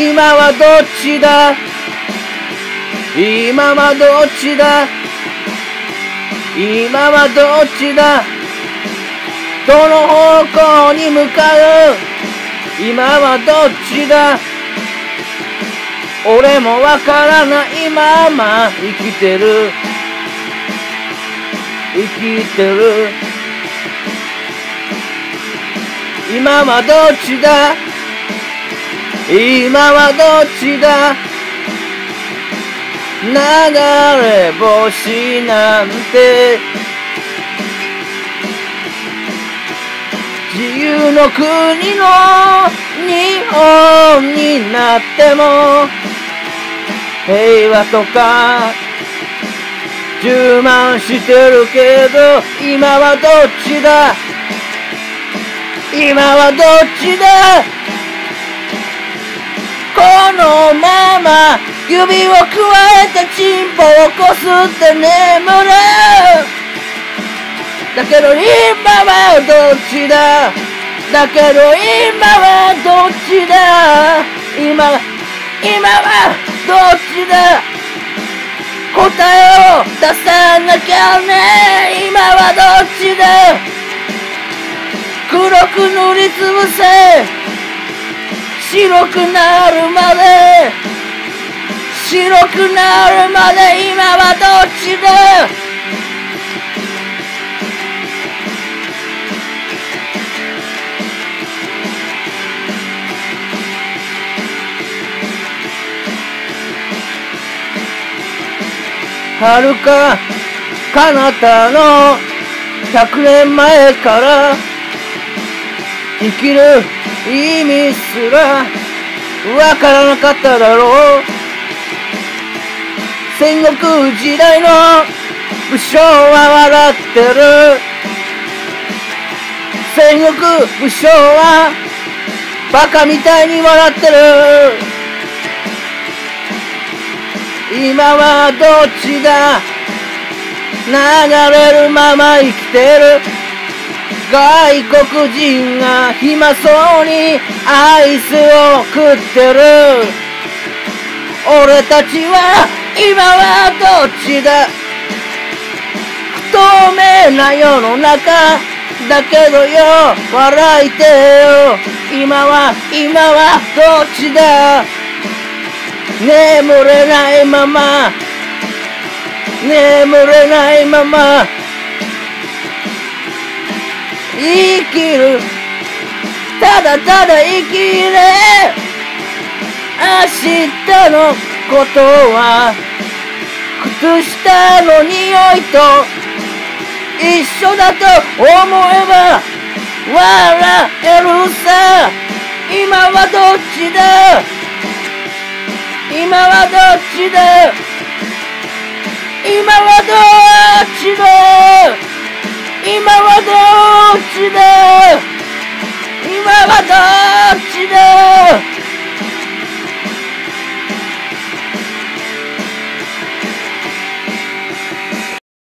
今はどっちだ？今はどっちだ？今はどっちだ？どの方向に向かう？今はどっちだ？俺もわからない。まま生きてる。生きてる。今はどっちだ？今はどっちだ？流れ星なんて。自由の国の日本になっても。平和とか。充満してるけど今はどっちだ？今はどっちだ？のまま指をくわえてチンポをこすって眠る。だけど今はどっちだ？だけど今はどっちだ？今今はどっちだ？答えを出さなきゃね。今はどっちだ？黒く塗りつぶせ。白くなるまで。白くなるまで。今はどっちだ？はるか彼方の100年前から生きる。意味すらわからなかっただろう。戦国時代の武将は笑ってる。戦国武将はバカみたいに笑ってる。今はどっちだ。流れるまま生きてる。外国人が暇そうにアイスを食ってる。俺たちは今はどっちだ？不透明な世の中だけどよ。笑いてよ。今は今はどっちだ？眠れないまま。眠れないまま。生きるただただ生きれ明日のことは靴下の匂いと一緒だと思えば笑えるさ今はどっちだ今はどっちだ今はどっちだ Michigan!